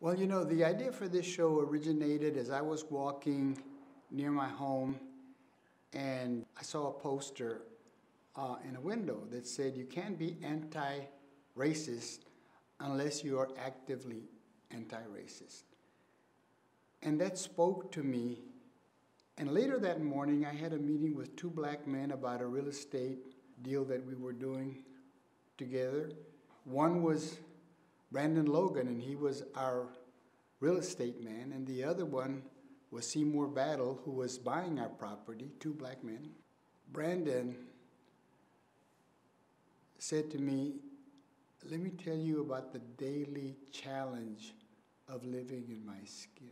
Well, you know, the idea for this show originated as I was walking near my home and I saw a poster uh, in a window that said, You can't be anti racist unless you are actively anti racist. And that spoke to me. And later that morning, I had a meeting with two black men about a real estate deal that we were doing together. One was Brandon Logan, and he was our real estate man, and the other one was Seymour Battle, who was buying our property, two black men. Brandon said to me, Let me tell you about the daily challenge of living in my skin.